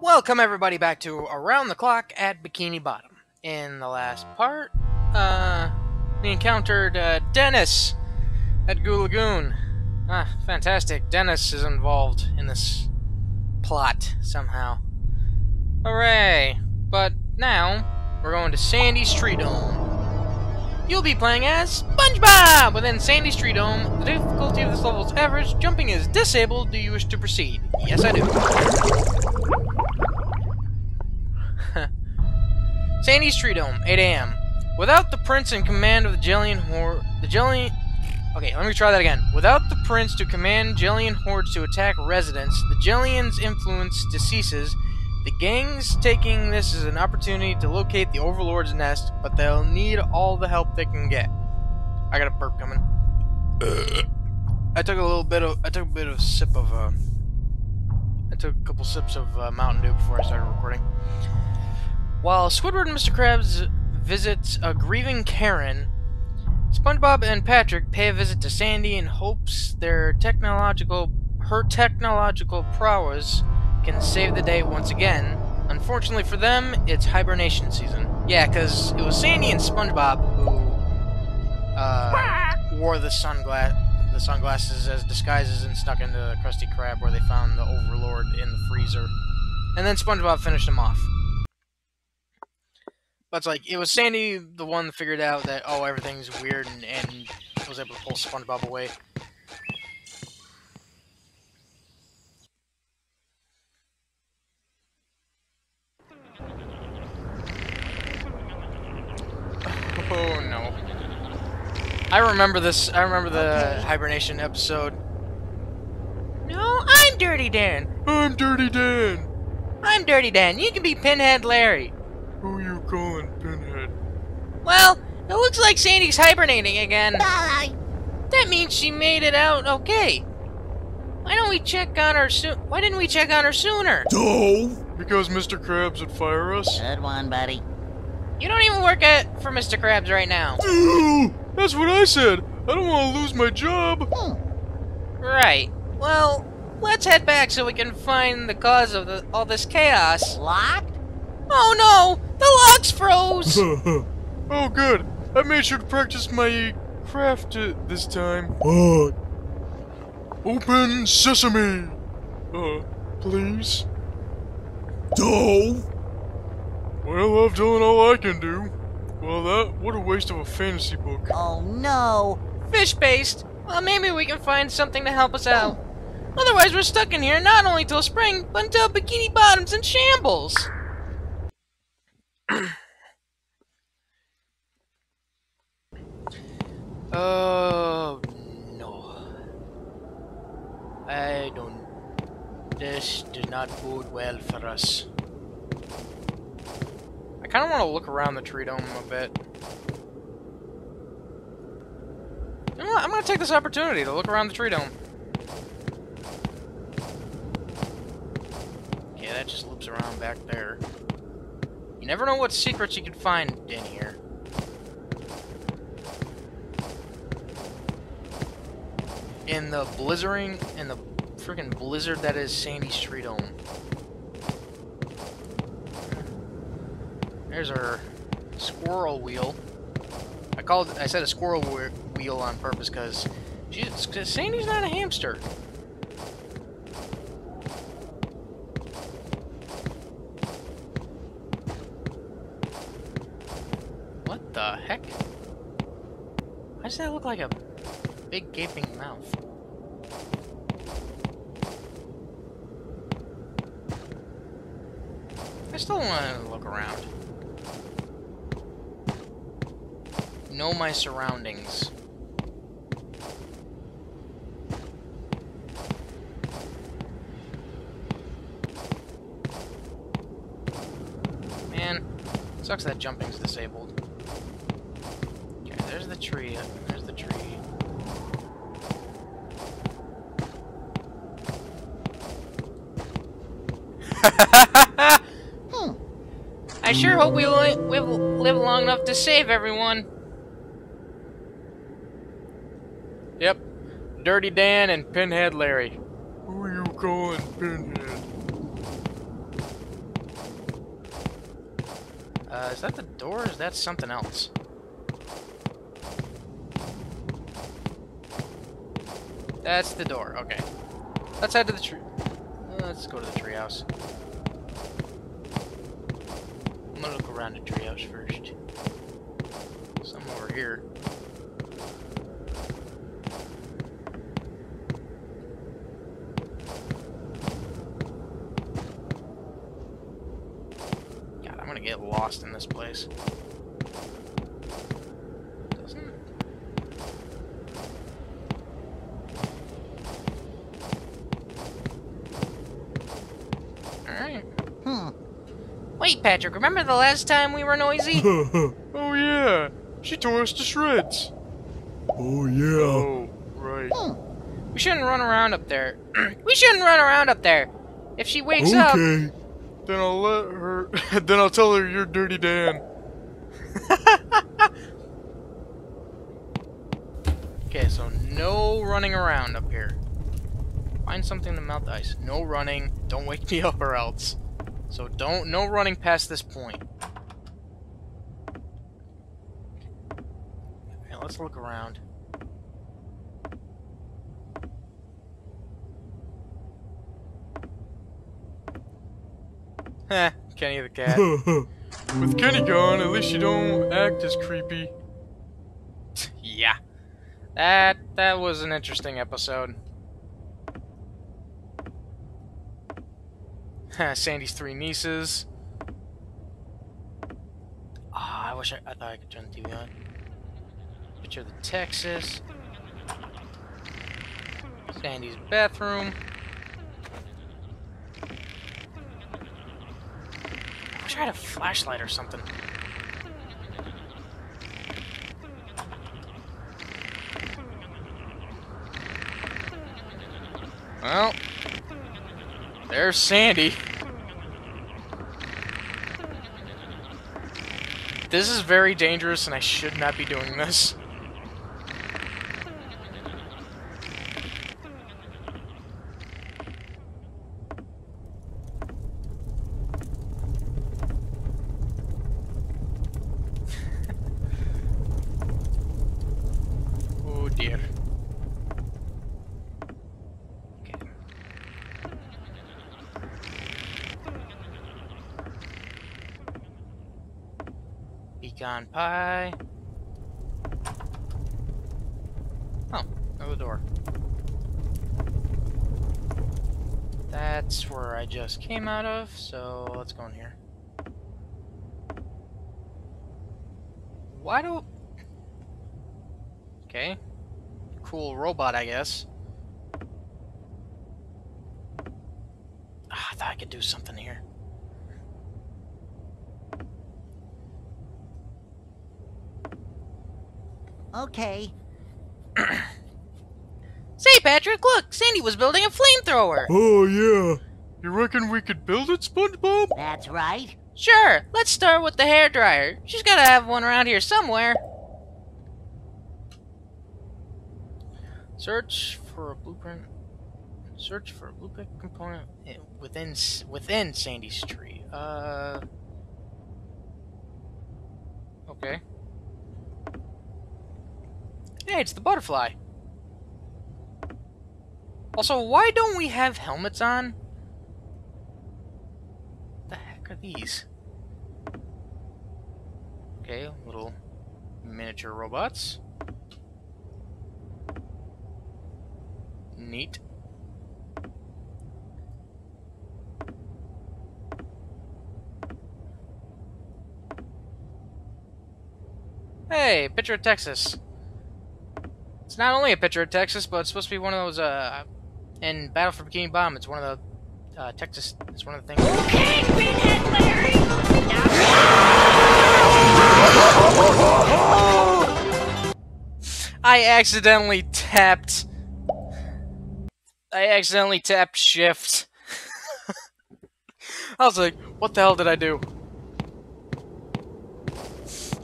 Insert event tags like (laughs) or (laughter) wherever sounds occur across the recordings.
Welcome everybody back to Around the Clock at Bikini Bottom. In the last part, uh, we encountered uh, Dennis at Goo Lagoon. Ah, fantastic. Dennis is involved in this plot somehow. Hooray! But now, we're going to Sandy's Tree Dome. You'll be playing as SpongeBob! Within Sandy's Tree Dome, the difficulty of this level is average. Jumping is disabled. Do you wish to proceed? Yes, I do. Sandy's Tree Dome, 8 a.m. Without the prince in command of the Jellian Horde, the Jellian... Okay, let me try that again. Without the prince to command Jellian hordes to attack residents, the Jellian's influence deceases. The gang's taking this as an opportunity to locate the Overlord's nest, but they'll need all the help they can get. I got a burp coming. I took a little bit of... I took a bit of a sip of, uh... I took a couple sips of uh, Mountain Dew before I started recording. While Squidward and Mr. Krabs visits a grieving Karen, SpongeBob and Patrick pay a visit to Sandy in hopes their technological her technological prowess can save the day once again. Unfortunately for them, it's hibernation season. Yeah, because it was Sandy and SpongeBob who uh, wore the sunglass the sunglasses as disguises and snuck into the Krusty Krab where they found the Overlord in the freezer. And then SpongeBob finished them off. But it's like, it was Sandy the one that figured out that, oh, everything's weird and, and was able to pull SpongeBob away. Oh no. I remember this, I remember the Okay. hibernation episode. No, I'm Dirty Dan. I'm Dirty Dan. I'm Dirty Dan. You can be Pinhead Larry. Who you calling Pinhead? Well, it looks like Sandy's hibernating again. Bye. That means she made it out okay. Why don't we check on her soon? Why didn't we check on her sooner? Because Mr. Krabs would fire us? Good one, buddy. You don't even work at for Mr. Krabs right now. That's what I said! I don't want to lose my job! Hmm. Right. Well, let's head back so we can find the cause of the, all this chaos. Locked? Oh no! The logs froze! (laughs) oh, good. I made sure to practice my craft uh, this time. Open sesame! Uh, please? No! Well, I've done all I can do. Well, that, what a waste of a fantasy book. Oh no. Fish based? Well, maybe we can find something to help us out. Otherwise, we're stuck in here not only till spring, but until Bikini Bottom's in shambles. Oh no. I don't. This did not bode well for us. I kind of want to look around the tree dome a bit. I'm gonna take this opportunity to look around the tree dome. Yeah, that just loops around back there. Never know what secrets you can find in here. In the blizzarding, in the freaking blizzard that is Sandy's Tree Dome. There's our squirrel wheel. I called. I said a squirrel wheel on purpose because Sandy's not a hamster. What the heck? Why does that look like a big gaping mouth? I still want to look around. Know my surroundings. Man, sucks that jumping's disabled. Okay, there's the tree. There's the tree. Hmm. (laughs) I sure hope we li- live, live long enough to save everyone. Yep. Dirty Dan and Pinhead Larry. Who are you calling Pinhead? Uh, is that the door or is that something else? That's the door, okay. Let's head to the tree. Let's go to the treehouse. I'm gonna look around the treehouse first. Some over here. God, I'm gonna get lost in this place. Doesn't. Alright. Hmm. Wait, Patrick, remember the last time we were noisy? (laughs) Oh yeah, she tore us to shreds. oh yeah. Oh, right. Hmm. We shouldn't run around up there. (clears throat) we shouldn't run around up there. If she wakes up, Okay. Then I'll let her. (laughs) then I'll tell her you're Dirty Dan. (laughs) Okay, so no running around up here. Find something to melt the ice. No running. Don't wake me up or else. So don't no running past this point. Okay, let's look around. Heh, (laughs) Kenny the cat. (laughs) With Kenny gone, at least you don't act as creepy. (laughs) yeah. That that was an interesting episode. Sandy's three nieces. Ah, I wish I, I thought I could turn the TV on. Picture of the Texas. Sandy's bathroom. I wish I had a flashlight or something. Well, there's Sandy. This is very dangerous and I should not be doing this. oh dear. Okay. Pie. Oh, another door. That's where I just came out of, so let's go in here. Why do... Okay. Cool robot, I guess. Ah, I thought I could do something here. Okay. (clears throat) Say, Patrick, look! Sandy was building a flamethrower! Oh yeah. You reckon we could build it, SpongeBob? That's right. Sure, let's start with the hairdryer. She's gotta have one around here somewhere. Search for a blueprint. Search for a blueprint component within within Sandy's tree. Uh. Okay. Hey, it's the butterfly. Also, why don't we have helmets on? What the heck are these? Okay, little miniature robots. Neat. Hey, picture of Texas. It's not only a picture of Texas, but it's supposed to be one of those, uh, in Battle for Bikini Bottom, it's one of the, uh, Texas, it's one of the things. Okay, Larry! (laughs) I accidentally tapped. I accidentally tapped shift. (laughs) I was like, what the hell did I do?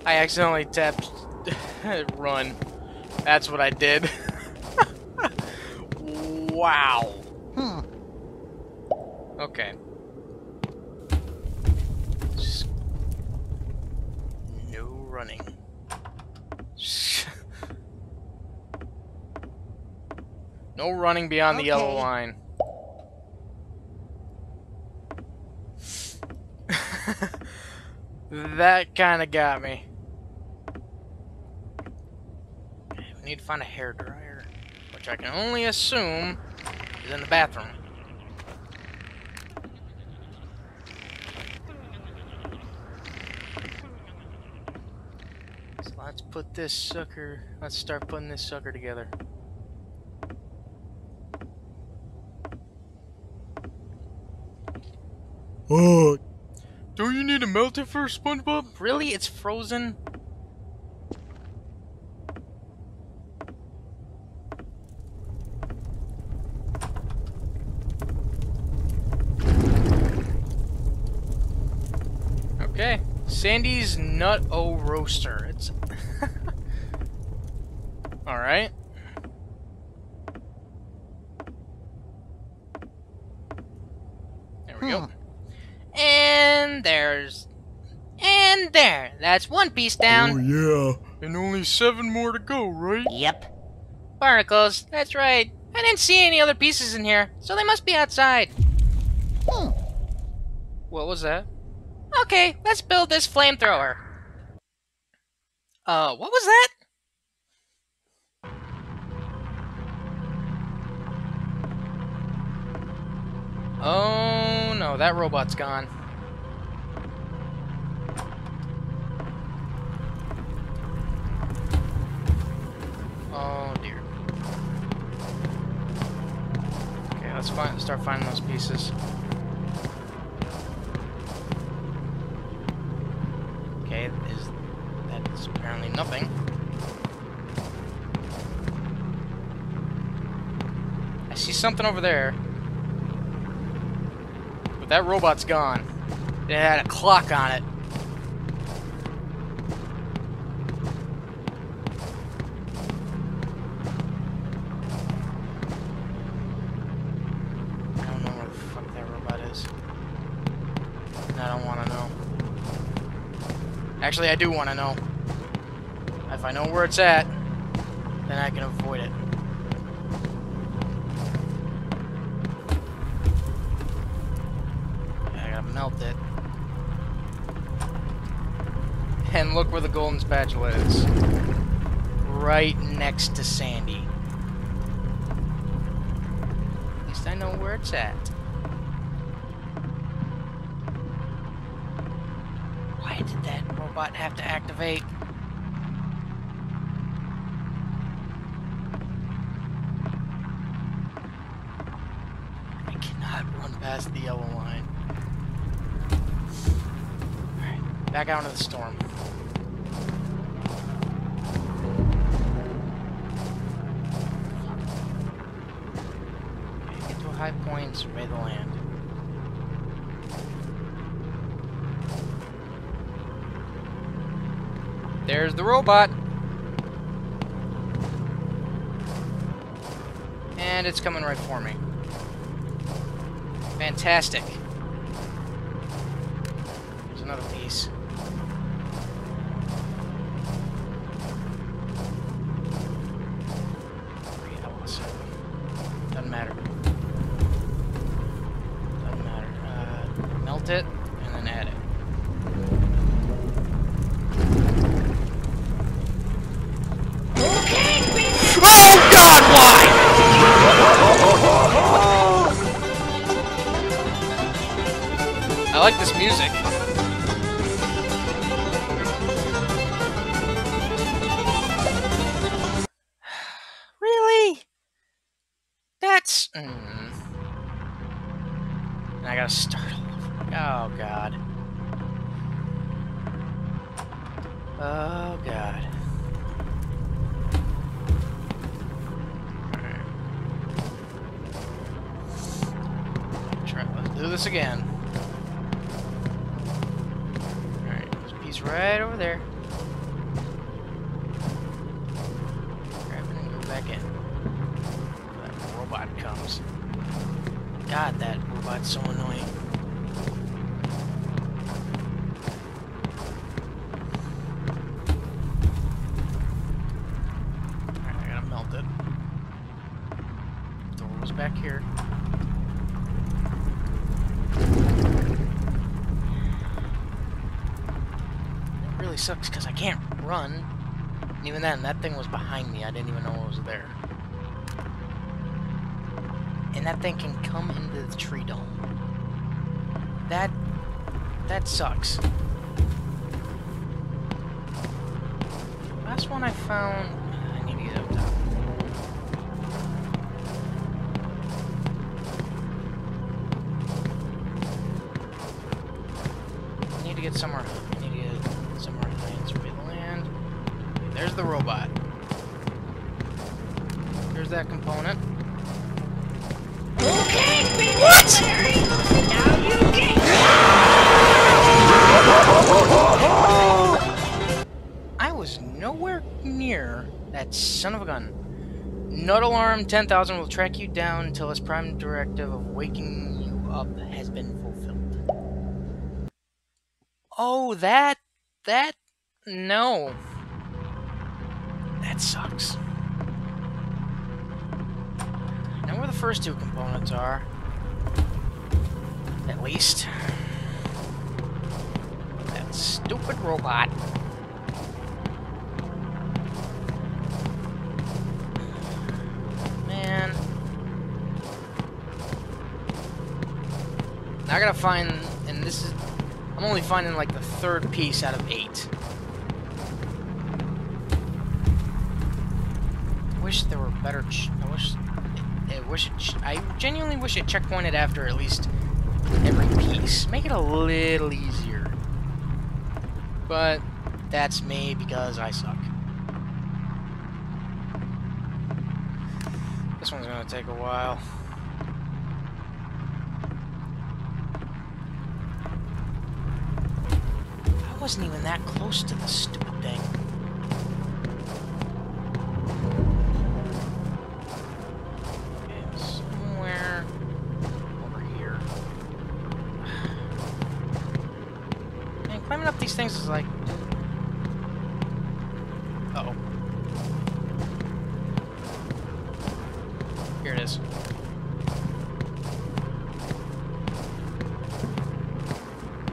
I accidentally tapped (laughs) run. That's what I did. (laughs) wow. Hmm. Okay. Just running. (laughs) no running beyond the yellow line. (laughs) that kind of got me. Okay, we need to find a hair dryer, which I can only assume is in the bathroom. So let's put this sucker. Let's start putting this sucker together. Oh, Don't you need to melt it first, SpongeBob? Really? It's frozen? Okay. Sandy's Nut O Roaster. It's. (laughs) Alright. There we go. And there's. And there. That's one piece down. oh yeah. And only seven more to go, right? Yep. Barnacles. That's right. I didn't see any other pieces in here, so they must be outside. Hmm. What was that? Okay, let's build this flamethrower. Uh, what was that? Oh no, that robot's gone. Oh dear. Okay, let's find, start finding those pieces. Okay, is nothing. I see something over there. But that robot's gone. It had a clock on it. I don't know where the fuck that robot is. I don't want to know. Actually, I do want to know. If I know where it's at, then I can avoid it. I gotta melt it. And look where the golden spatula is. Right next to Sandy. At least I know where it's at. Why did that robot have to activate? I cannot run past the yellow line. Alright, back out into the storm. Okay, get to a high point and survey the land. There's the robot. And it's coming right for me. Fantastic. There's another piece. This again. Alright, there's a piece right over there. Grab it and go back in. That robot comes. God, that robot's so annoying. really sucks because I can't run. And even then, that thing was behind me. I didn't even know it was there. And that thing can come into the tree dome. That that sucks. Last one I found. 10,000 will track you down until its prime directive of waking you up has been fulfilled. Oh, that. That. No. That sucks. I know where the first two components are. At least. That stupid robot. Gotta find, and this is, I'm only finding like the third piece out of eight. Wish there were better, I wish, I wish, I genuinely wish it checkpointed after at least every piece. Make it a little easier. But that's me because I suck. This one's gonna take a while. I wasn't even that close to the stupid thing. Okay, somewhere over here. Man, climbing up these things is like. Uh oh. Here it is.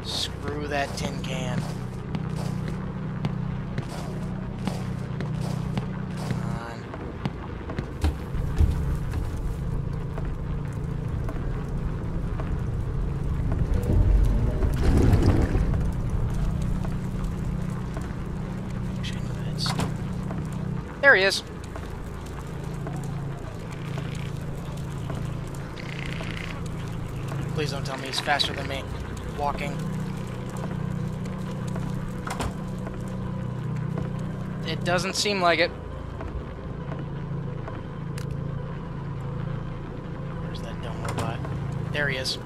Screw that tin can. Come on. Wish I knew that stuff. There he is. Please don't tell me he's faster than me. Walking. It doesn't seem like it. Where's that dumb robot? There he is.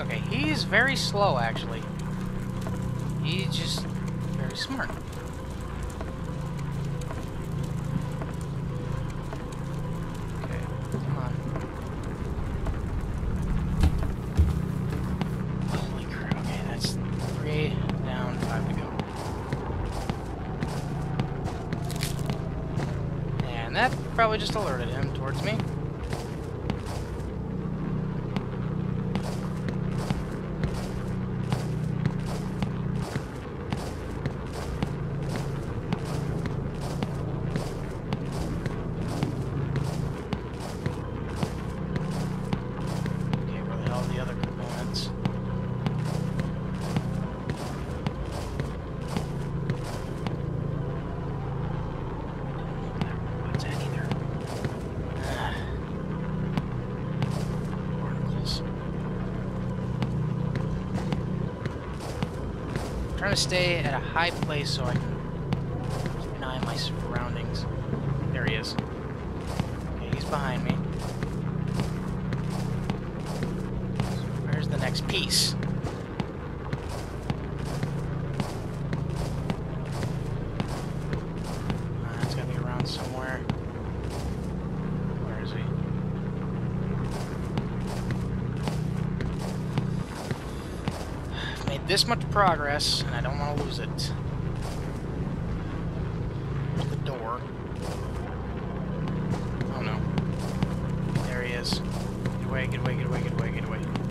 Okay, he's very slow, actually. He's just very smart. Okay, come on. Holy crap, okay, that's three down, five to go. And that probably just alerted him towards me. Okay, where the hell are the other components? What's that either? Barnacles. I'm trying to stay at a high place so I can progress, and I don't want to lose it. The door. Oh no. There he is. Get away, get away, get away, get away, get away.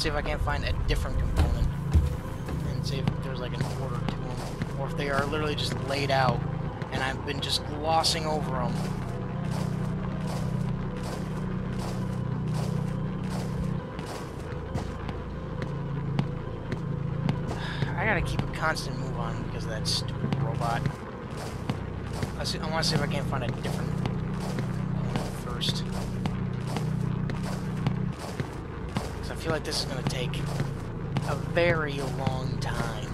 See if I can't find a different component. And see if there's like an order to them. Or if they are literally just laid out. And I've been just glossing over them. I gotta keep a constant move on because of that stupid robot. I, I want to see if I can't find a different first. Because I feel like this is going to take a very long time.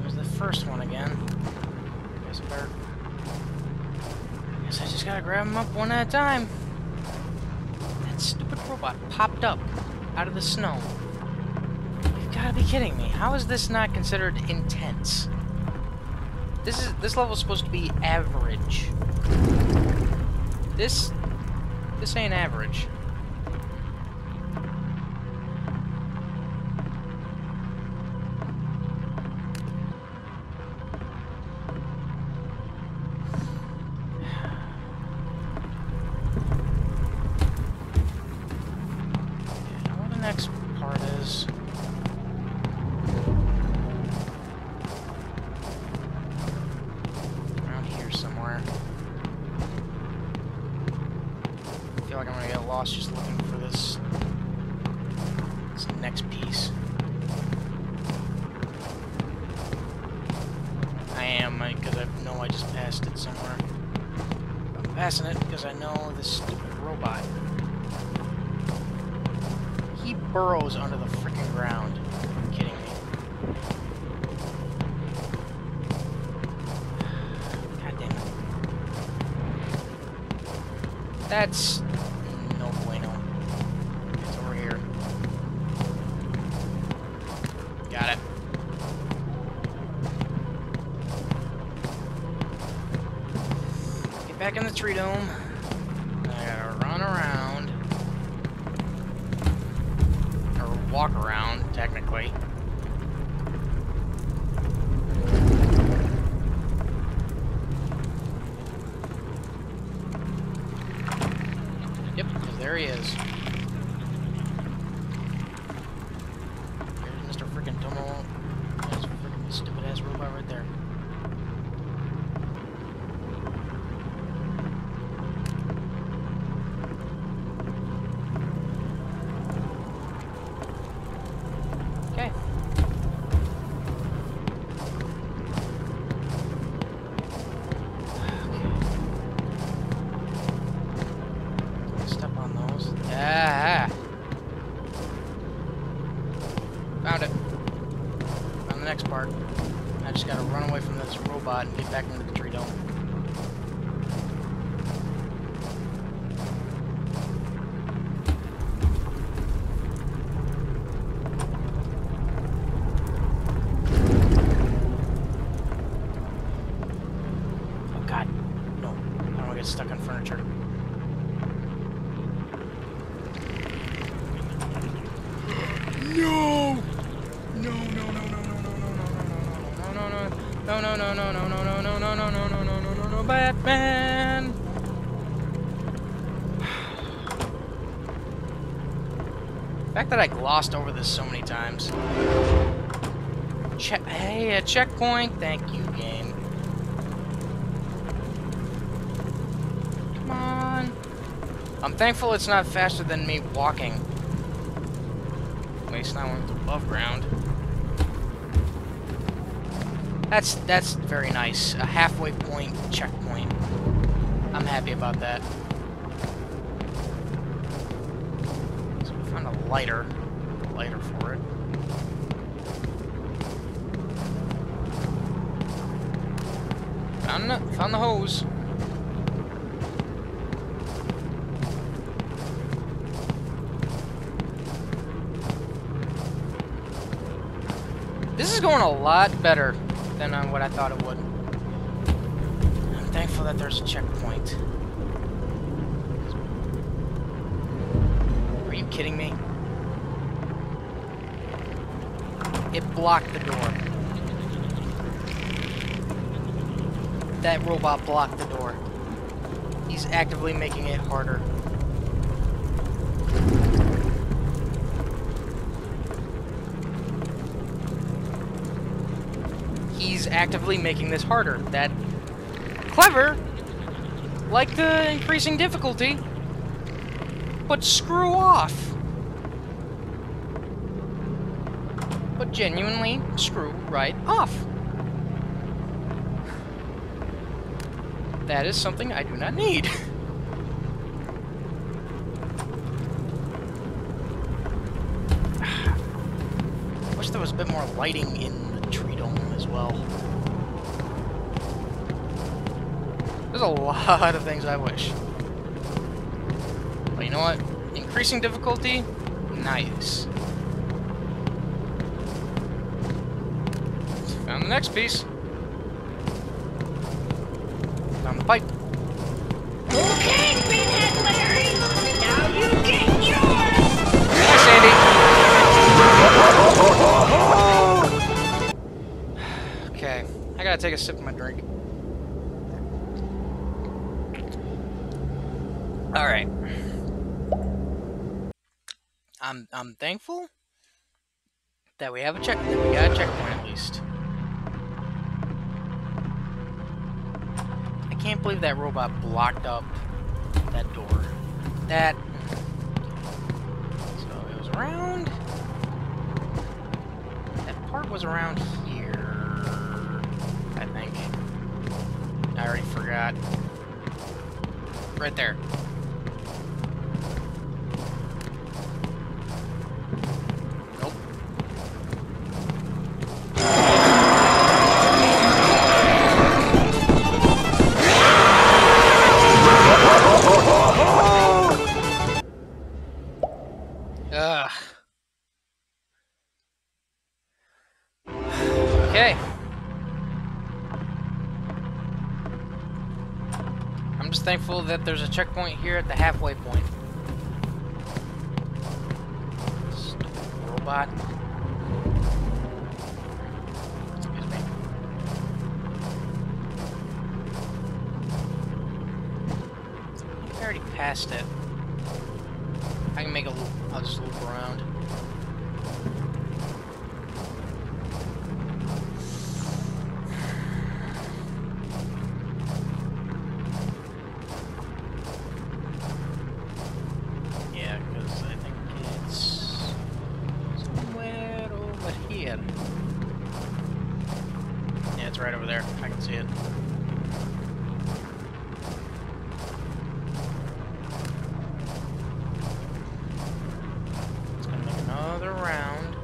There's the first one again. Guess I. Guess I just gotta grab them up one at a time. That stupid robot popped up out of the snow. You've gotta be kidding me. How is this not considered intense? This is this level's supposed to be average. This this ain't average. That's no bueno. It's over here. Got it. Get back in the tree dome. Fact that I glossed over this so many times. Che hey, a checkpoint. Thank you, game. Come on. I'm thankful it's not faster than me walking. At least not when above ground. That's that's very nice. A halfway point checkpoint. I'm happy about that. So we found a lighter. Lighter for it. Found the, found the hose. This is going a lot better than uh, what I thought it would. I'm thankful that there's a checkpoint. Are you kidding me? It blocked the door. That robot blocked the door. He's actively making it harder. He's actively making this harder. That clever, like the increasing difficulty, but screw off. But genuinely screw right off. That is something I do not need. (laughs) I Wish there was a bit more lighting in the tree dome as well. There's a lot of things I wish. But you know what? Increasing difficulty? Nice. The next piece. Found the pipe. Okay, Pinhead Larry. Now you get yours. Thanks, Andy. Okay, I gotta take a sip of my drink. All right. I'm I'm thankful that we have a check. That we got a checkpoint at least. Can't believe that robot blocked up that door. That. So it was around. That part was around here. I think. I already forgot. Right there. Thankful that there's a checkpoint here at the halfway point. Stupid robot. I already passed it. I can make a loop. I'll just loop around. Yeah, because I think it's somewhere over here. Yeah, it's right over there. I can see it. It's gonna make another round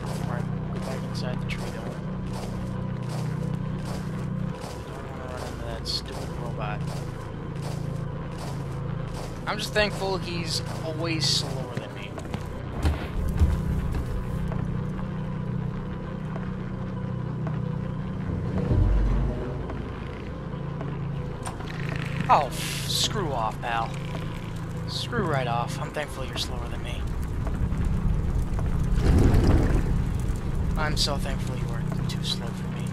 before I go back inside the tree dome. I don't want to run into that stupid robot. I'm just thankful he's always slower than me. Oh, screw off, pal. Screw right off. I'm thankful you're slower than me. I'm so thankful you are too slow for me.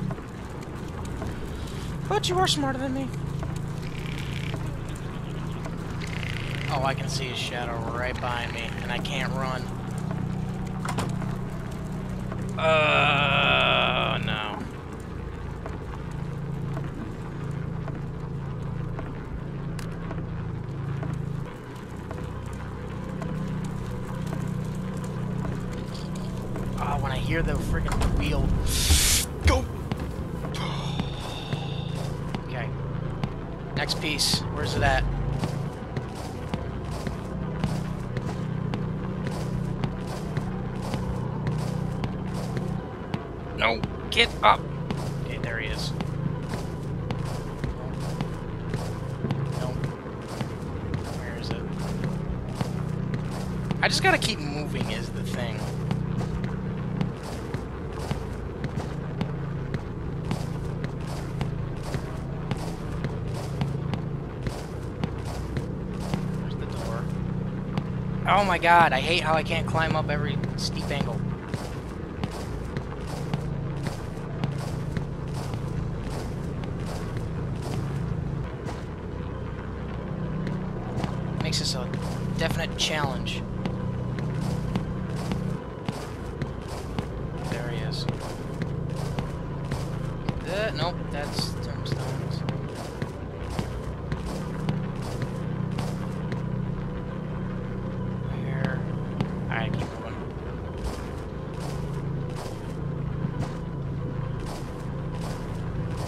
But you are smarter than me. Oh, I can see his shadow right behind me, and I can't run. Uh, no. Oh, when I hear the freaking wheel. Go! (sighs) Okay. Next piece. Where's it at? No. Get up! Okay, there he is. Where is it? I just gotta keep moving is the thing. There's the door. Oh my god, I hate how I can't climb up every steep angle. Makes this a definite challenge. There he is. Uh, nope, that's tombstones. Where? Alright, keep moving.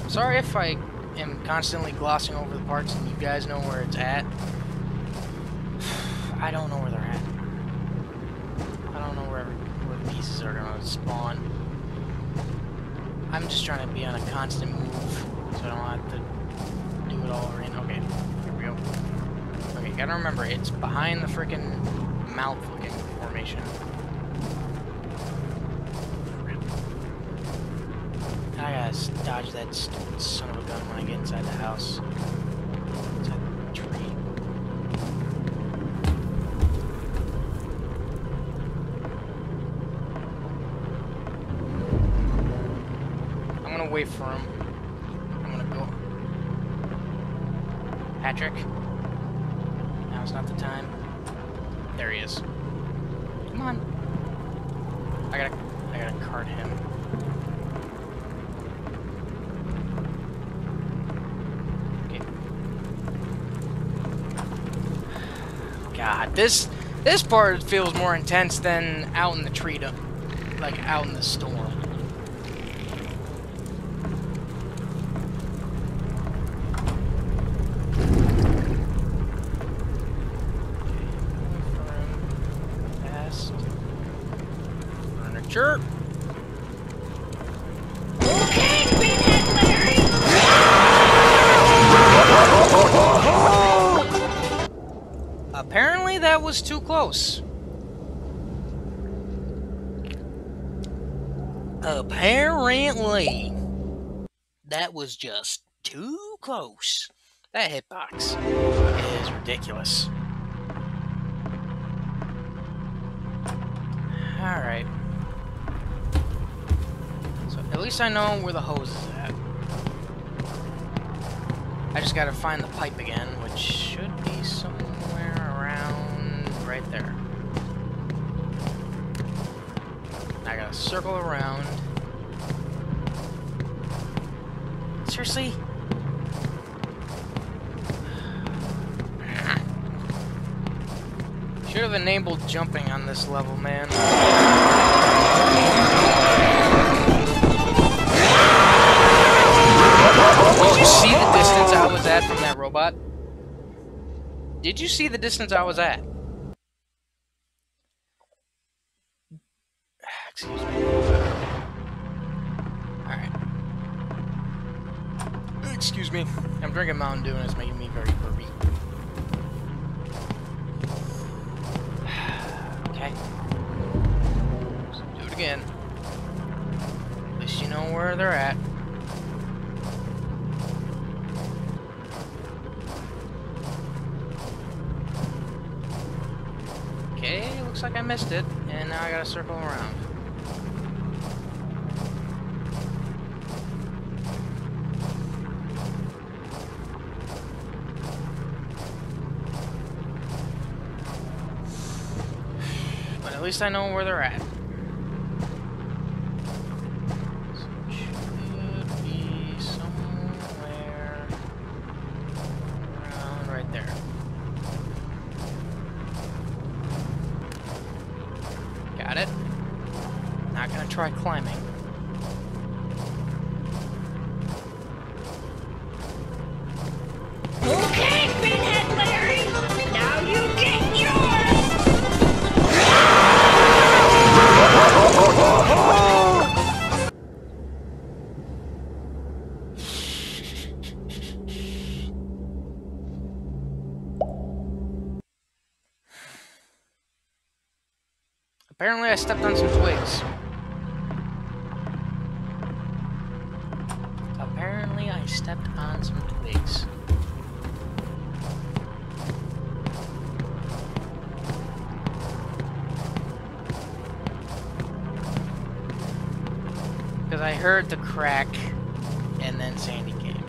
Sorry if I am constantly glossing over the parts and you guys know where it's at. I don't know where they're at. I don't know where, where the pieces are gonna spawn. I'm just trying to be on a constant move, so I don't have to do it all over again. Okay, here we go. Okay, gotta remember, it's behind the freaking mouth-looking formation. I gotta dodge that stupid son of a gun when I get inside the house. Inside the tree. I'm gonna wait for him. I'm gonna go. Patrick? Now's not the time. There he is. Come on. I gotta, I gotta cart him. Okay. God, this, this part feels more intense than out in the tree, to, like out in the storm. Was just too close. That hitbox is ridiculous. Alright. So at least I know where the hose is at. I just gotta find the pipe again, which should be somewhere around right there. I gotta circle around. Seriously? Should have enabled jumping on this level, man. Did you see the distance I was at from that robot? Did you see the distance I was at? (sighs) Excuse me. Alright. Excuse me. I'm drinking Mountain Dew and it's making me very burpy. (sighs) Okay. So do it again. At least you know where they're at. Okay, looks like I missed it, and now I gotta circle around. at least I know where they're at. Because I heard the crack and then Sandy came.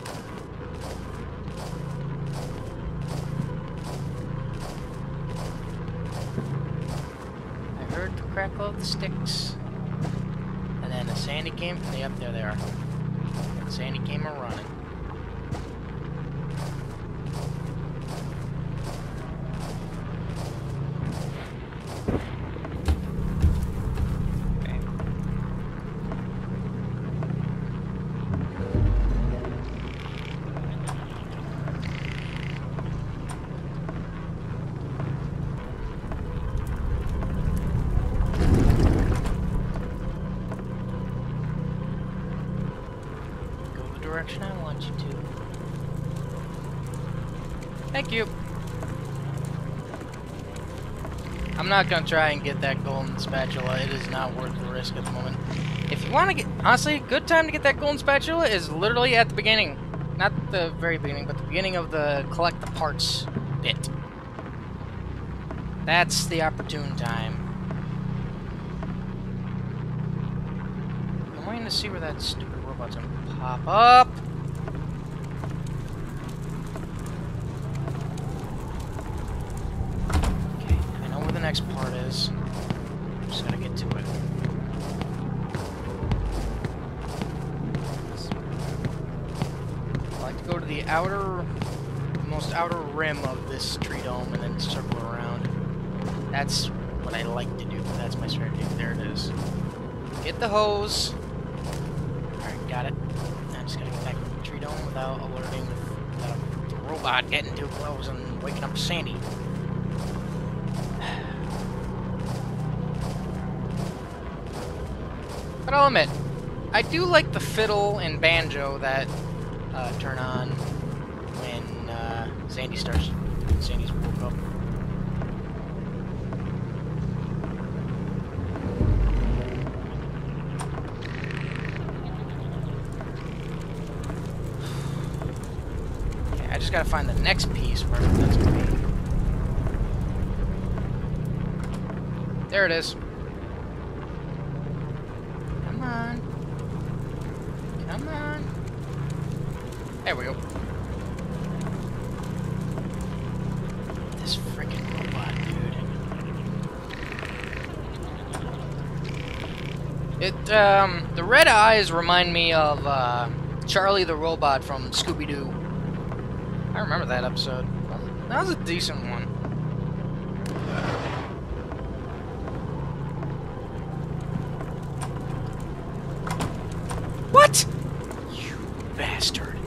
I heard the crackle of the sticks. And then the Sandy came, and up there they are. And Sandy came a running. Okay. Go the direction I want you to. Thank you. I'm not gonna try and get that golden spatula. It is not worth the risk at the moment. If you want to get, honestly, good time to get that golden spatula is literally at the beginning. Not the very beginning, but the beginning of the collect the parts bit. That's the opportune time. I'm waiting to see where that stupid robot's gonna pop up. That's what I like to do. That's my strategy. There it is. Get the hose. Alright, got it. I'm just gonna get back to the tree dome without alerting the, the robot getting too close and waking up Sandy. (sighs) But I'll admit, I do like the fiddle and banjo that uh, turn on when uh, Sandy starts. Sandy's woke up. Okay, I just gotta find the next piece wherever that's gonna be. There it is. Come on. Come on. There we go. This freaking robot, dude. It, um, the red eyes remind me of, uh, Charlie the Robot from Scooby-Doo. I remember that episode. That was a decent one. What? You bastard.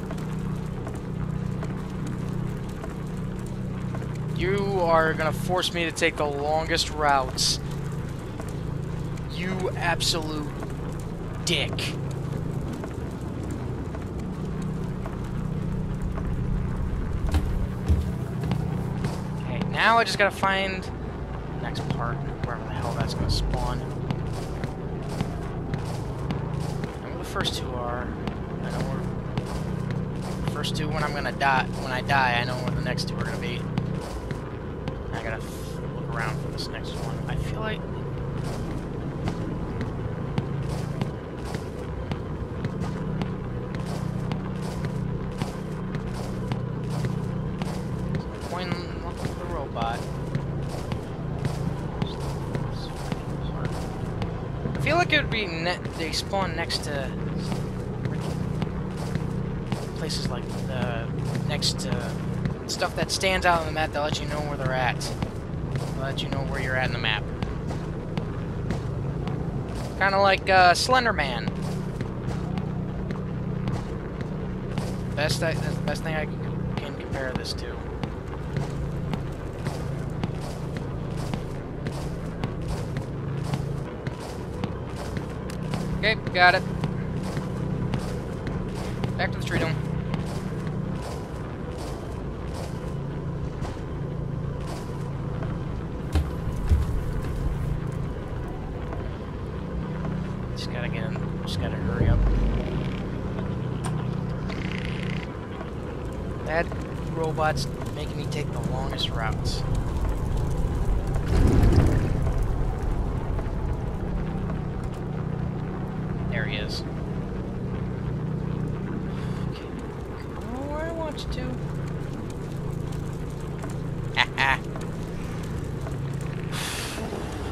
You are gonna force me to take the longest routes. You absolute dick. Okay, now I just gotta find the next part, wherever the hell that's gonna spawn. I know where the first two are. I know where the first two when I'm gonna die. When I die, I know where the next two are gonna be. I gotta look around for this next one. I feel like. Point and look for the robot. think it would be ne they spawn next to places like the next to stuff that stands out on the map that lets you know where they're at. They'll let you know where you're at in the map. Kind of like uh, Slender Man. Best I, that's the best thing I can compare this to. Okay, got it. Back to the tree dome. Just gotta get in. Just gotta hurry up. That robot's making me take the longest routes. There he is. Okay. Go where I want you to.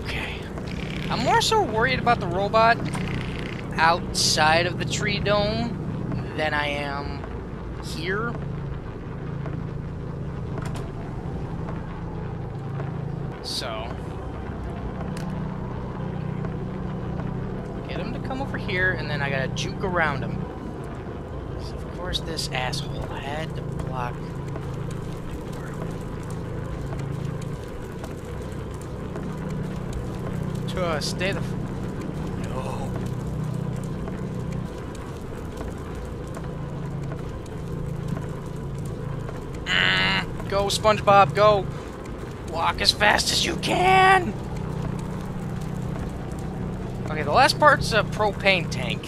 okay. I'm more so worried about the robot outside of the tree dome than I am here. So. Get him to come over here, and then I gotta juke around him. So of course this asshole had to block. To uh, stay the. f- No. Mm, Go, SpongeBob, go! Walk as fast as you can! Okay, the last part's a propane tank.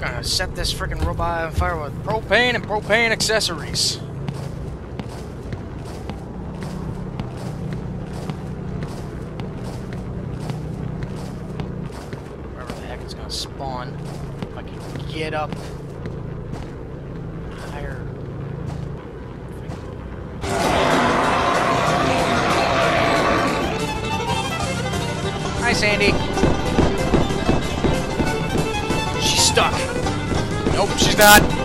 Gonna set this freaking robot on fire with propane and propane accessories. Wherever the heck it's gonna spawn. If I can get up. Hi, Sandy. She's stuck. Nope, she's not.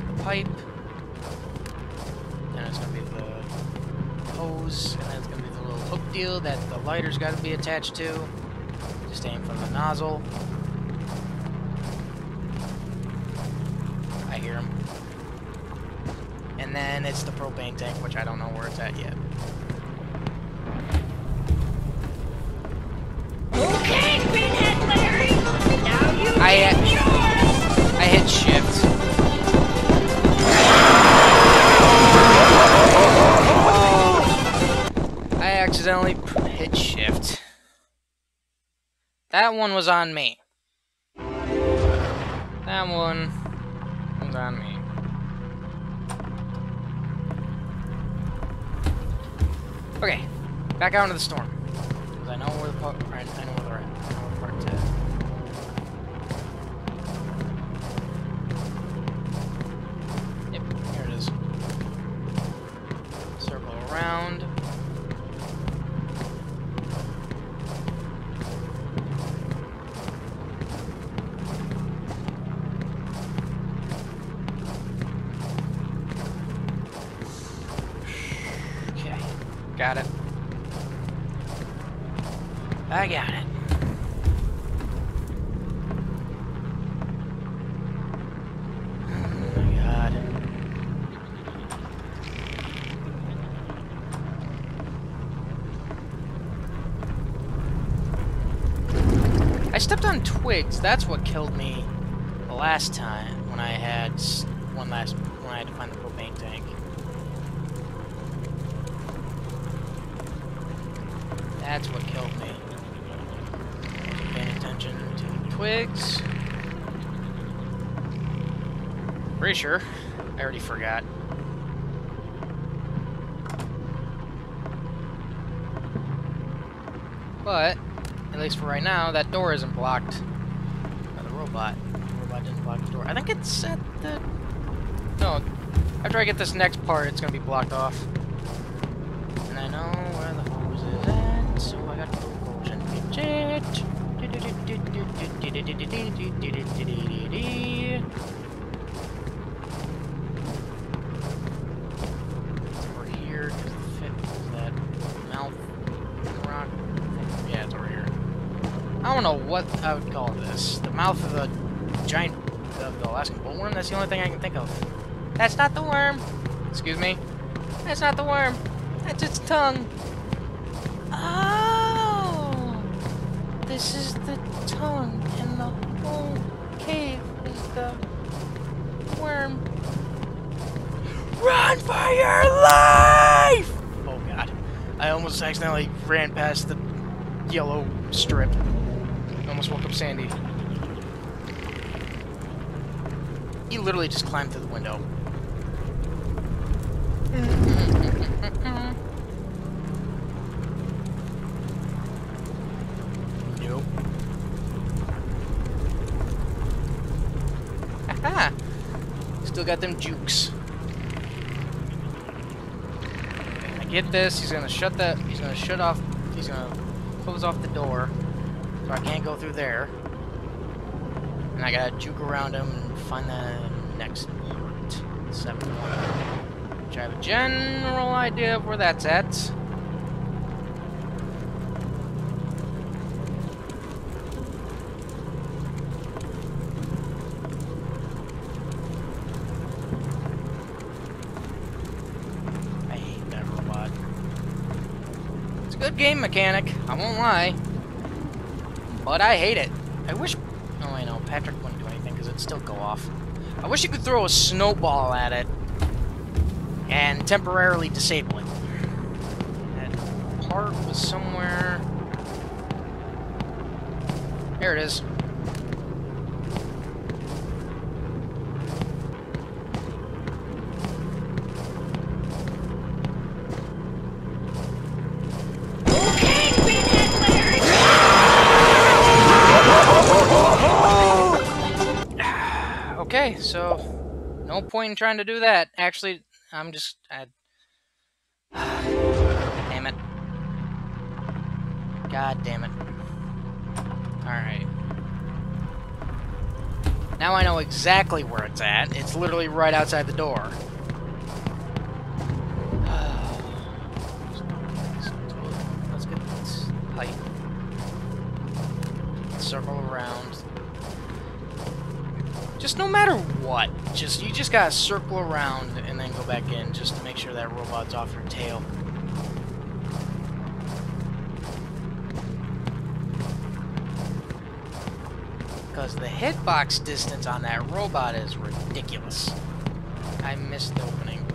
Is the pipe. Then it's gonna be the hose, and then it's gonna be the little hook deal that the lighter's gotta be attached to. Just aim from the nozzle. I hear him. And then it's the propane tank, which I don't know where it's at yet. P- hit shift. That one was on me. That one was on me. Okay, back out into the storm. Because I know where the part. I know where at. I know where the part's at. Yep, here it is. Circle around. Okay, got it. I got it. Oh my god. I stepped on That's what killed me the last time when I had one last when I had to find the propane tank. That's what killed me. Paying attention to twigs. Pretty sure. I already forgot. But, at least for right now, that door isn't blocked the. Robot didn't the door. I think it's at the... No, after I get this next part, it's gonna be blocked off. And I know where the hose is at, so I got to go hose and fix it. It's over here, because the fit is that mouth rock thing. Yeah, it's over here. I don't know what I would call this. The mouth of the giant of the Alaskan bullworm? That's the only thing I can think of. That's not the worm. Excuse me. That's not the worm. That's its tongue. Oh! This is the tongue, and the whole cave is the worm. Run for your life! Oh god. I almost accidentally ran past the yellow strip. Almost woke up Sandy. He literally just climbed through the window. Nope. Aha! Still got them jukes. I get this. He's gonna shut that. He's gonna shut off. He's gonna close off the door, so I can't go through there. And I gotta juke around him and find the next part. Seven one. Which I have a general idea of where that's at. I hate that robot. It's a good game mechanic, I won't lie. But I hate it. I wish... Patrick wouldn't do anything because it'd still go off. I wish you could throw a snowball at it and temporarily disable it. That part was somewhere... There it is. Point in trying to do that. Actually, I'm just I (sighs) Damn it. God damn it. Alright. Now I know exactly where it's at. It's literally right outside the door. Let's get this pipe. Circle around. Just no matter what, just you just gotta circle around and then go back in just to make sure that robot's off your tail. Because the hitbox distance on that robot is ridiculous. I missed the opening.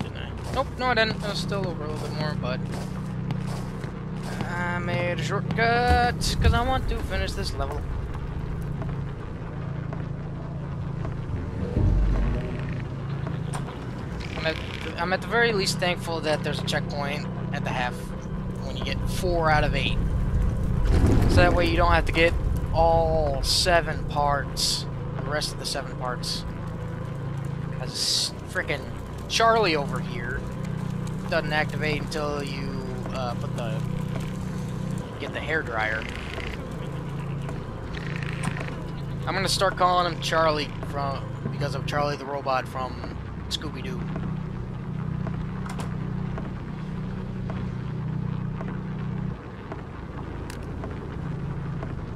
Didn't I? Nope, no I didn't. I was still over a little bit more, but... I made a shortcut because I want to finish this level. I'm at the very least thankful that there's a checkpoint at the half when you get four out of eight. So that way you don't have to get all seven parts, the rest of the seven parts. Because freaking Charlie over here doesn't activate until you uh, put the get the hair dryer. I'm gonna start calling him Charlie from because of Charlie the robot from Scooby Doo.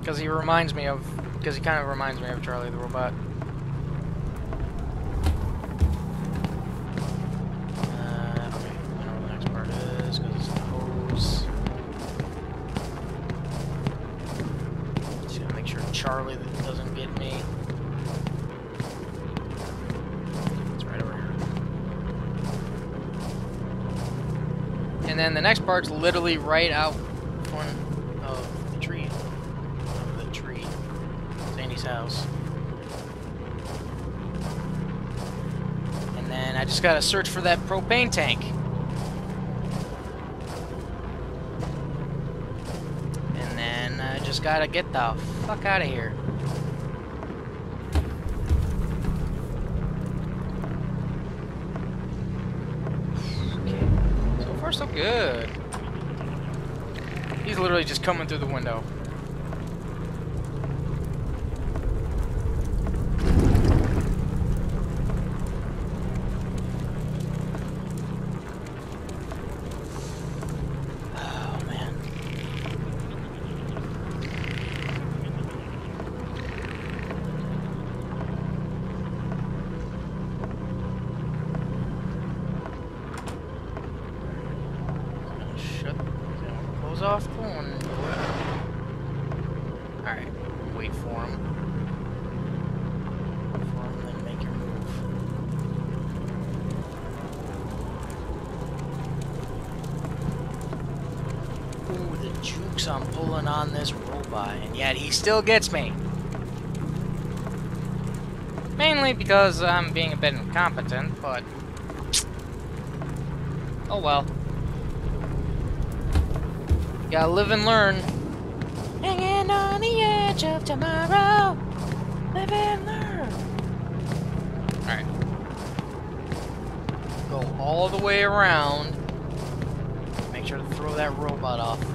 Because he reminds me of, because he kind of reminds me of Charlie the robot. Charlie doesn't get me. It's right over here. And then the next part's literally right out front else. And then I just gotta search for that propane tank. And then I just gotta get the fuck out of here. Okay. So far, so good. He's literally just coming through the window. Oh, man. Shut. Close off the one. Alright. Wait for him. Wait for him, then make your move. Ooh, the jukes I'm pulling on this robot, and yet he still gets me. Mainly because I'm being a bit incompetent, but... Oh well. Gotta live and learn. Hanging on the edge of tomorrow. Live and learn. Alright. Go all the way around. Make sure to throw that robot off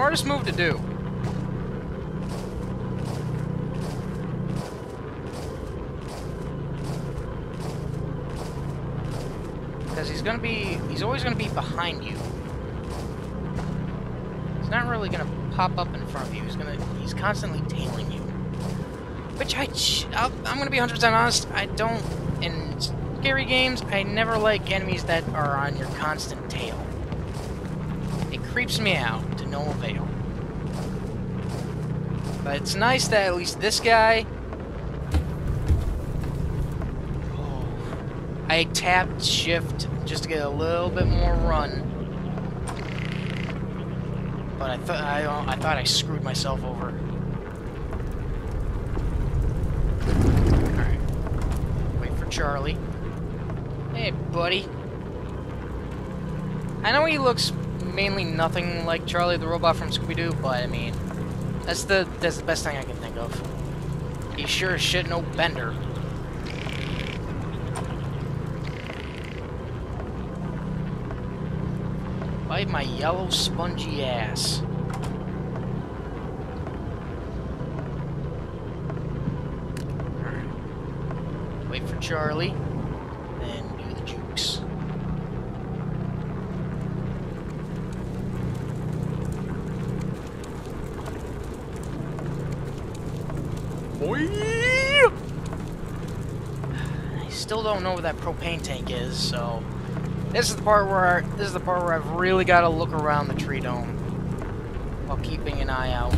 Smartest move to do. Because he's gonna be, he's always gonna be behind you. He's not really gonna pop up in front of you. He's gonna, he's constantly tailing you. Which I, i am gonna be 100% honest, I don't, in scary games, I never like enemies that are on your constant tail. Creeps me out to no avail. But it's nice that at least this guy I tapped shift just to get a little bit more run. But I thought I, I thought I screwed myself over. Wait for Charlie. Hey, buddy. I know he looks mainly nothing like Charlie the robot from Scooby-Doo, but I mean, that's the that's the best thing I can think of. He sure as shit no bender. Bite my yellow spongy ass. Wait for Charlie. Then do the jukes. Boy! I still don't know where that propane tank is, so this is the part where I, this is the part where I've really got to look around the tree dome while keeping an eye out.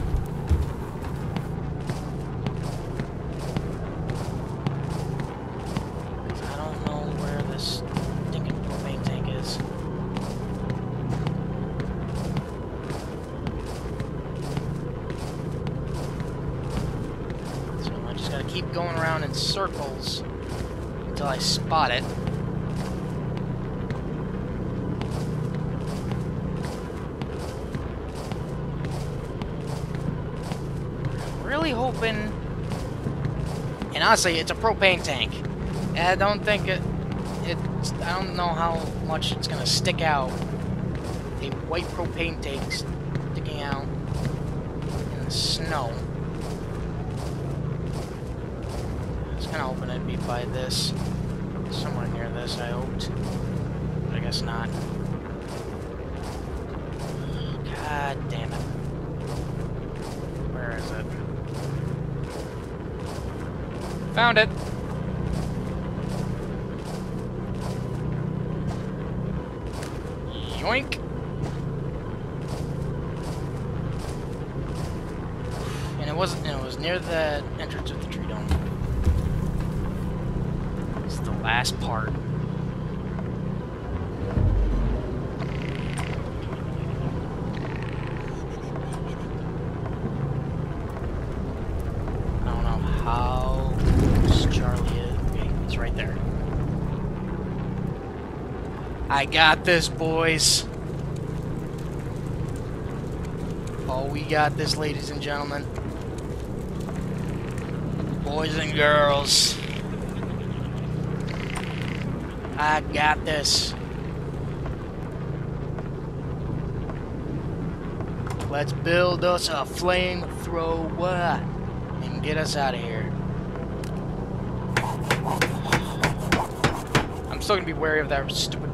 Really hoping, and honestly, it's a propane tank. I don't think it, it, I don't know how much it's gonna stick out. A white propane tank sticking out in the snow. I was kind of hoping it'd be by this. Somewhere near this, I hoped. But I guess not. God damn it. Where is it? Found it! Yoink! And it wasn't, and it was near the entrance of the tree dome. It's the last part. I got this, boys. Oh, we got this, ladies and gentlemen. Boys and girls. I got this. Let's build us a flamethrower and get us out of here. I'm still gonna be wary of that stupid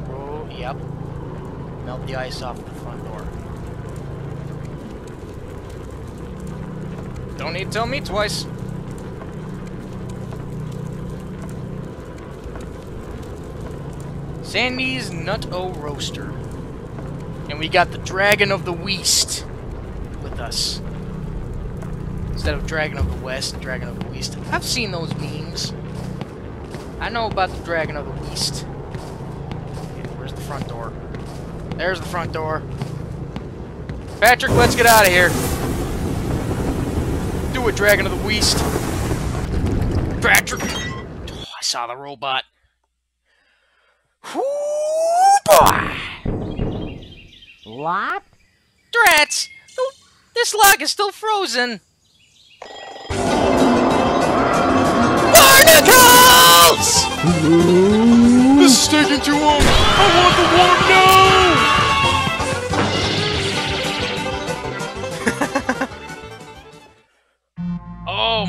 the ice off the front door. Don't need to tell me twice. Sandy's Nut O Roaster. And we got the Dragon of the West with us. Instead of Dragon of the West, Dragon of the West. I've seen those memes. I know about the Dragon of the West. Okay, where's the front door? There's the front door. Patrick, let's get out of here. Do it, Dragon of the West. Patrick! Oh, I saw the robot. Whoo, boy! What? Drats! Oh, This log is still frozen. Barnacles! (laughs) This is taking too long! I want the warp now!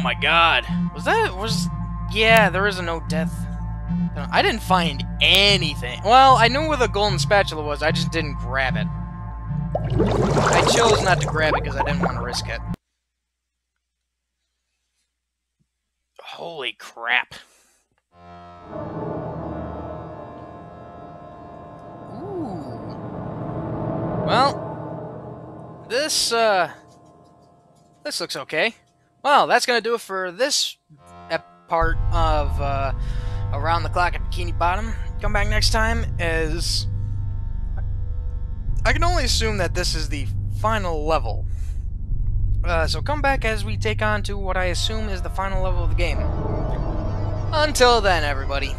My god. Was that was yeah, there is a no death. I didn't find anything. Well, I knew where the golden spatula was, I just didn't grab it. I chose not to grab it because I didn't want to risk it. Holy crap. Ooh. Well, this, uh, this looks okay. Well, that's gonna do it for this part of uh, Around the Clock at Bikini Bottom. Come back next time as I can only assume that this is the final level. Uh, so come back as we take on to what I assume is the final level of the game. Until then, everybody.